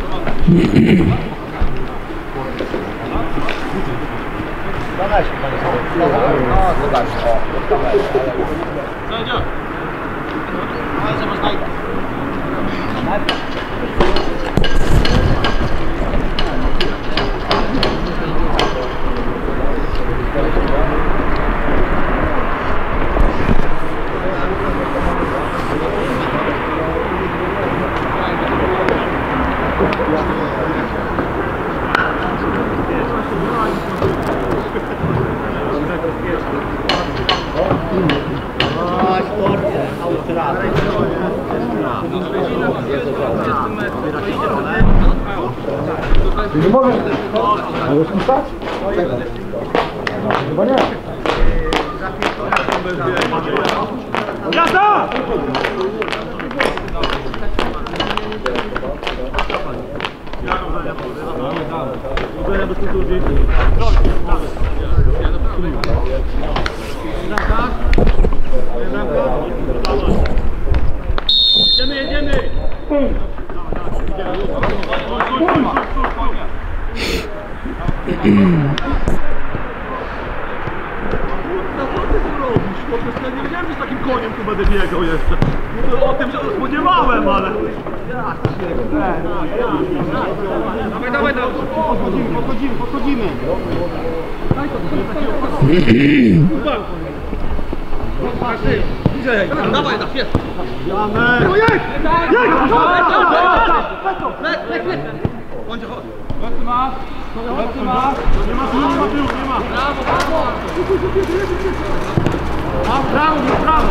Nie Chyba nie. Ja nie wiedziałem, że z takim koniem tu będę biegał jeszcze. No, o tym się spodziewałem, ale... Dawaj, dawaj, dawaj. Podchodzimy, podchodzimy, podchodzimy. Dawaj, na świat. Janek! No jedź! Jedź! Lek, lek, lek! Bądź chodź. Lecy ma. Lecy ma. Nie ma nie ma nie ma. Brawo, brawo. A, brawo, brawo.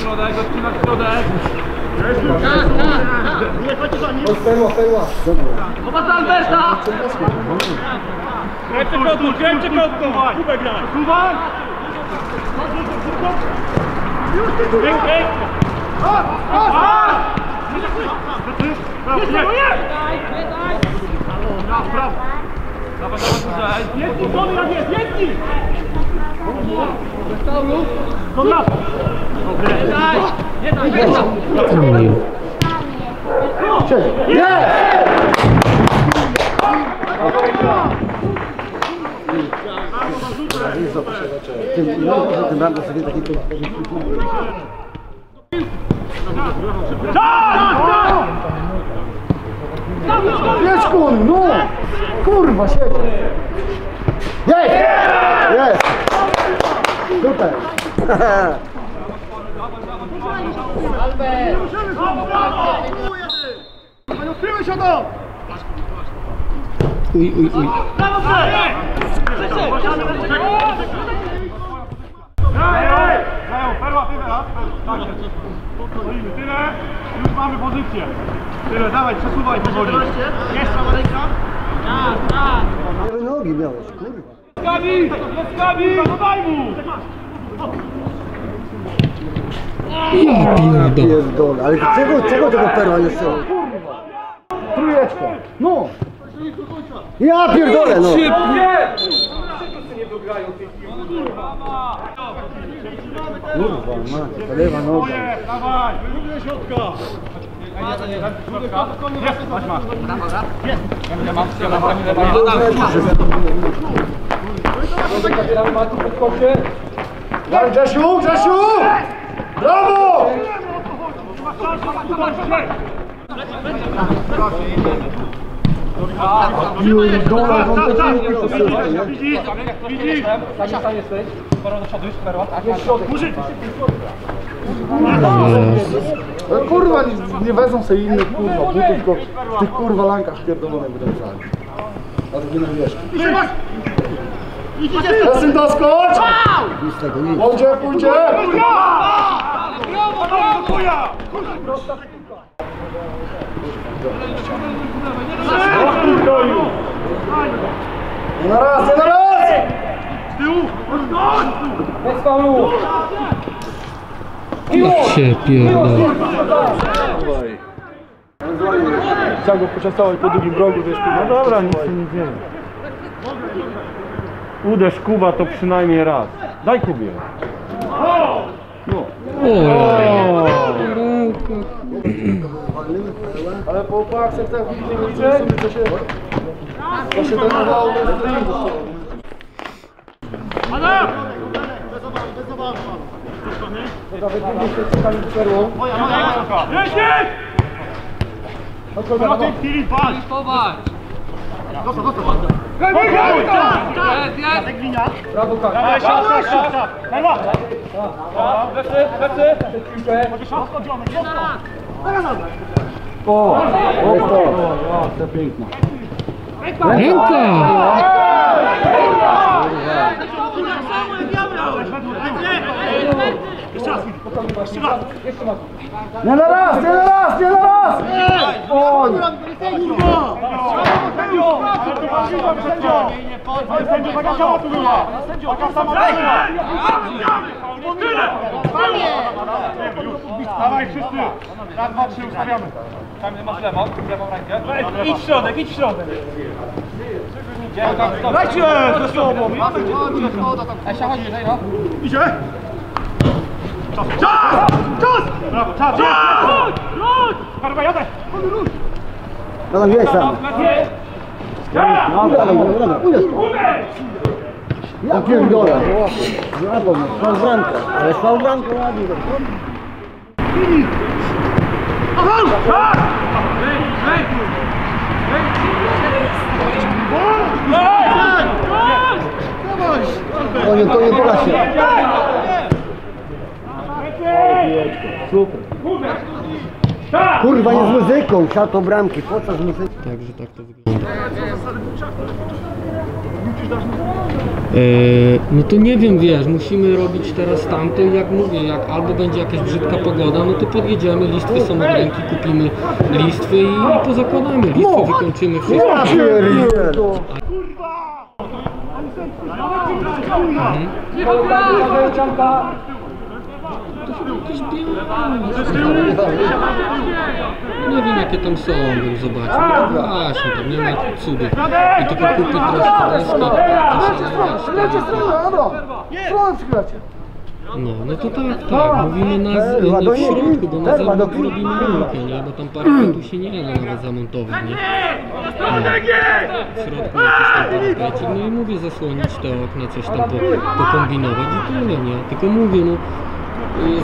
Środek, odcina środek. Perła, perła. Popatrz Alberta! Kręcie kotku, kręcie kotku! Kubek graj! Suwaj! Pięknie! Jest, jest! Prawo, prawo! Dawaj, dawaj, dawaj! Jedni, Tony, jak jest, jedni! Dobra! Nie daj! Nie daj! Siedź. Tym, bramką sobie taki. Jedź kun, no! Kurwa, siedź! Jedź! Jest! Super! Tyły się do! Uj, uj, uj. Brawo, tyle? Tak. Już mamy pozycję. Tyle, dawaj, przesuwaj powoli. Jest sama ręka? Lewe nogi miałeś, kurwa. Gabi! Gabi! No daj mu! Ja pierdolę, ale czego, czego tego perła nie strzelił? Trójeczka, no! Ja pierdolę, no! Kurwa, ma, lewa noga. Dawaj, wyrównaj środka. Jest, masz, masz. Daj Grzesiu, Grzesiu! Brawo! Pierdolę, on tak, to tak. piłki to sypie, nie? Widzisz? Widzisz? Murzy- No kurwa, nie, nie wezmą sobie innych kurwa butów, tylko w tych kurwa lankach pierdolonych będą grali. A takie na wierzchu. Lesyn doskocz! Nic tego, nic. Pójdzie, pójdzie! Kuja! Nie na raz, nie na raz! Z tyłu! się pierdolę. Chciał go poczęstować po drugim rogu, wiesz, no dobra, nic nie dzieje. Uderz Kuba to przynajmniej raz. Daj Kubie. O, Ale po akcjach tak widzimy, że sobie to się... To się trenowało bez treningu. Nawet nie się czekali z perłą. Jeźdź! Martin, Filip, patrz! Dostał, dostał. Brawo, Kak. Dawaj, siad, siad, siad. Lewa. Plecy, plecy. Możesz siad, oddzielony, O, jest to. O, piękna. ręka! Nie na raz, nie na raz, nie na raz! Oj! Sędzio! Sędzio! Ale sędzio, Dawaj wszyscy! Raz, dwa, trzy, ustawiamy. Kamil, masz lewą, lewą rękę. Idź w środek, idź w środek. Dajcie ze sobą! Idzie! Czas! Czas! Czas! Brawo, czas! Czas! Karwa, jadę! No tam jest sam. No, dobra, dobra, dobra, uderz. Ja pierdolę. Brawo, no, z fałbranką. Ale z fałbranką ładnie. To nie, to nie się. Super. Kurwa, nie z muzyką, siatą bramki, po co z muzyką? Także tak to wygląda. Eee, no to nie wiem, wiesz, musimy robić teraz tamto i jak mówię, jak albo będzie jakaś brzydka pogoda, no to podjedziemy, listwy są od ręki, kupimy listwy i, pozakładamy listwy, wykończymy wszystko. Ja pierdzielę. Jakieś białe. Nie wiem jakie tam są, bym zobaczył. No właśnie, tam nie ma cudów. I tylko kupię troszkę deski. Lecie strona, dobra. Stronę przygracie. No, no to tak, tak, mówimy na, do w środku, bo na niej. robimy linkę, nie? Bo tam parketu się nie da nawet zamontować, nie? No. W środku jakiś tam parapecik, no i mówię zasłonić te okna, coś tam po, pokombinować i tyle, nie? Tylko mówię, no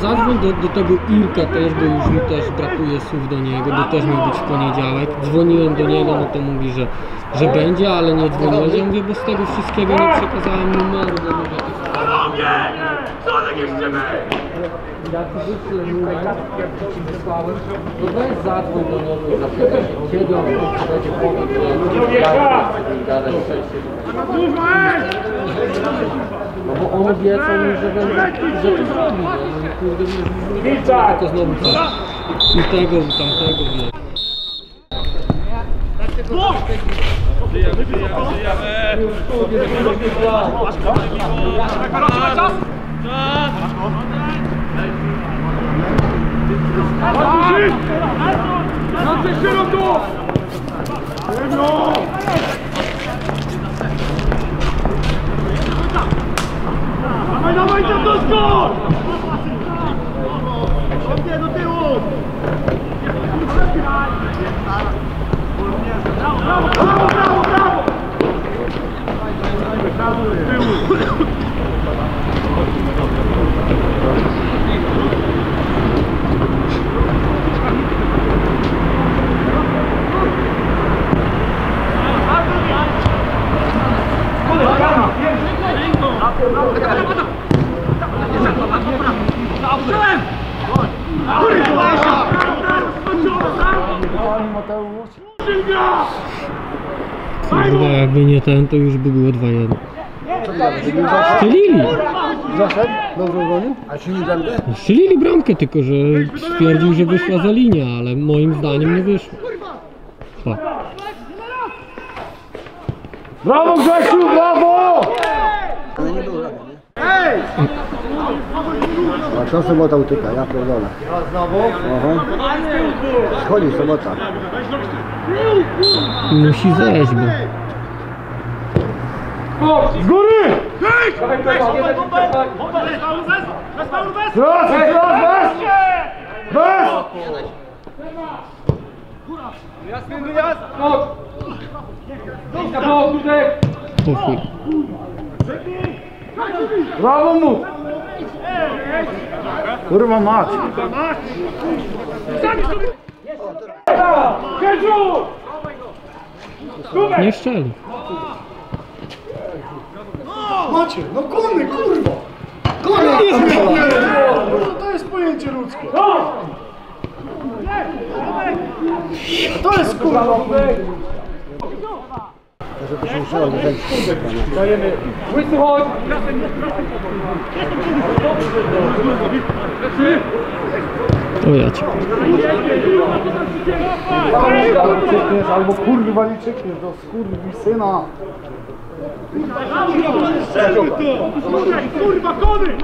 zadzwoń do, do tego Irka też, bo już mi też brakuje słów do niego, bo też miał być w poniedziałek. Dzwoniłem do niego, no to mówi, że, że będzie, ale nie dzwoniłeś. Ja mówię, bo z tego wszystkiego nie przekazałem numeru, bo mówię, jak wyślę numer, jak ci wysłałem, to weź zadzwoń do niego i zapytaj się, kiedy on będzie powiedzieć, że ja gadać No bo on obiecał mi, że będzie, że to zrobi? No kurde, tylko znowu coś. I tego, i tamtego, wie. Dawaj, dawaj, tam do skor! Chodźcie do tyłu! Jakby nie ten, to już by było 2-1. Co ty gadasz? Zaszedł? Strzelili! Zaszedł? Dobrze obronił? A czy nie bramkę? Strzelili bramkę, tylko że stwierdził, że wyszła za linię, ale moim zdaniem nie wyszła. Pa. Brawo Grzesiu, brawo! Ale nie było żadnej, nie? A co sobota utyka? Ja pierdolę. Znowu? Aha. Schodzi sobota. Musi zejść, bo... Z góry! Teraz, teraz, bez! Bez! O chuj. Brawo mu! Kurwa mać! Nie szczeli. Macie, no kony, kurwa! Kony! No to jest pojęcie ludzkie. To jest kurwa. Się musiało zejść. Dajemy. Łysy chodź! O ja cię. Albo kurwa nie ciekniesz, do skurwi syna. Kurwa kony!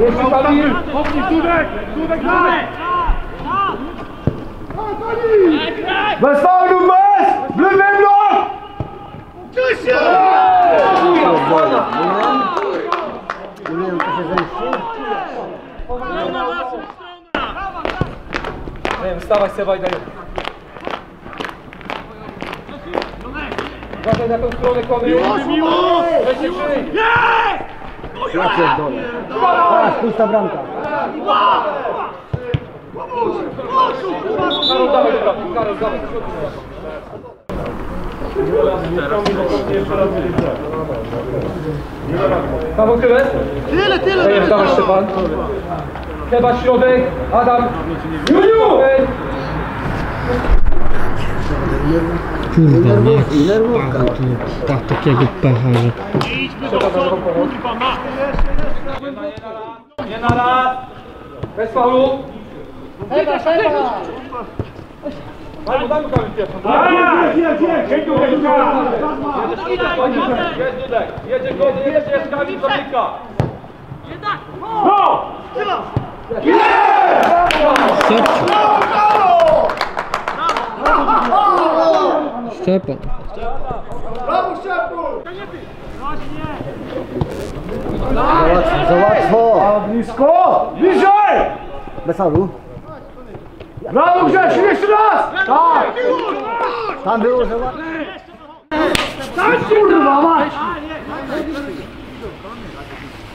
Jeszcze Kamil! Hopnij, Dudek! Dudek, daj! Bez faulu, bez! Blymem blok! Pierdolę. Nie wiem, czy się zemści. Nie wiem, wstawaj Seba i daj. Uważaj na tą stronę kony. Miło! Ja pierdolę. Teraz pusta bramka. Karol, dawaj, dawaj, Karol, dawaj. Paweł, tyle? Tyle, tyle! Dawaj Szczepan. Chyba środek, Adam. Juniu! Kurwa, nie. Paweł tu pa, takiego pecha, że... Nie na raz! Bez faulu! Paweł, daj mu kamień pierwszy. Jedź Dudek, jedzie Gody, jedzie jest kamień, zamyka. Szczepcie. Szczepan. Za łatwo, za łatwo. A blisko! Bliżej! Bez faulu. Brawo Grzesiu, jeszcze raz! Tak! Tam było za łatwo. Kurwa mać!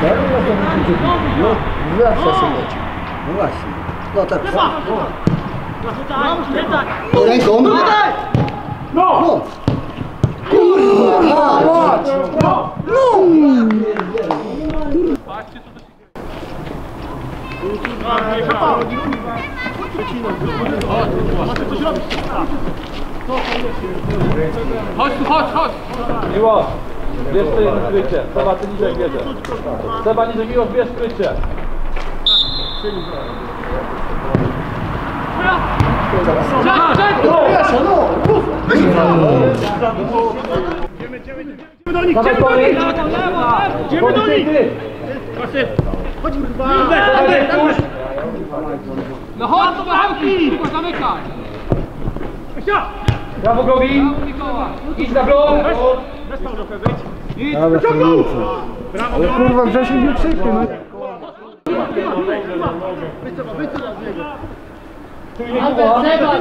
to będzie No, zawsze się leci. No właśnie. No tak. No. Ręką. No! No. Kurwa, mać. No! Miłosz, bierz to jedno krycie. Seba, ty niżej bierze. Seba, niżej, Miłosz, bierz krycie. Dawaj, Tony. Idziemy do nich! Chodź, No chodź do bramki! Zamykaj! Brawo, Gobi! Idź na blok! Dobra, to nie Ale kurwa, Grzesiu nie krzyknie, no. Seba, Seba!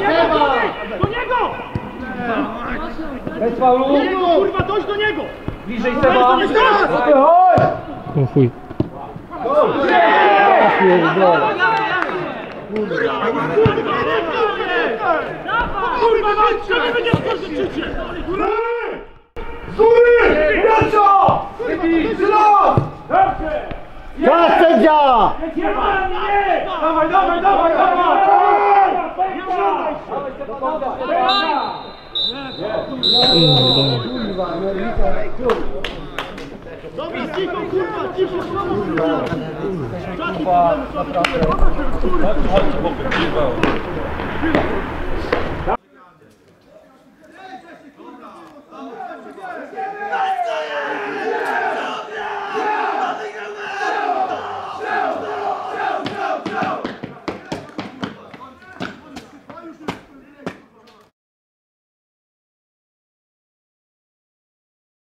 Do niego! Bez faulu. Niego, kurwa, dojdź do niego! Bliżej Weź do niego! O chuj. Kurwa, walczcie, nie będzie skorzyczycie! Zury! Miasto! Zlot! Czas sędzia! Dawaj, dawaj, dawaj, dawaj! Dobra, cicho, kurwa, cicho, słabo Czaki, problemy, słabe, słabe, słabe,